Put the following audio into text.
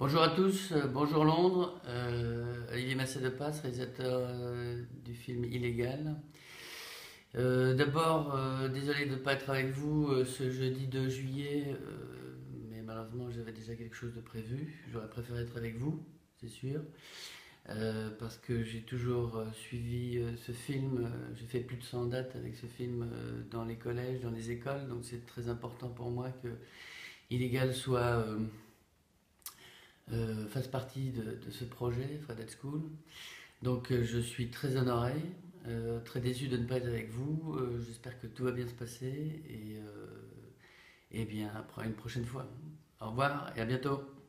Bonjour à tous, euh, bonjour Londres. Euh, Olivier Massé de Passe, réalisateur euh, du film Illégal. D'abord, désolé de ne pas être avec vous ce jeudi 2 juillet, mais malheureusement j'avais déjà quelque chose de prévu. J'aurais préféré être avec vous, c'est sûr, parce que j'ai toujours suivi ce film. j'ai fait plus de 100 dates avec ce film dans les collèges, dans les écoles, donc c'est très important pour moi que Illégal soit. Euh, fasse partie de, ce projet, Fred at School. Donc euh, je suis très honoré, euh, très déçu de ne pas être avec vous. J'espère que tout va bien se passer et, et bien après une prochaine fois. Au revoir et à bientôt.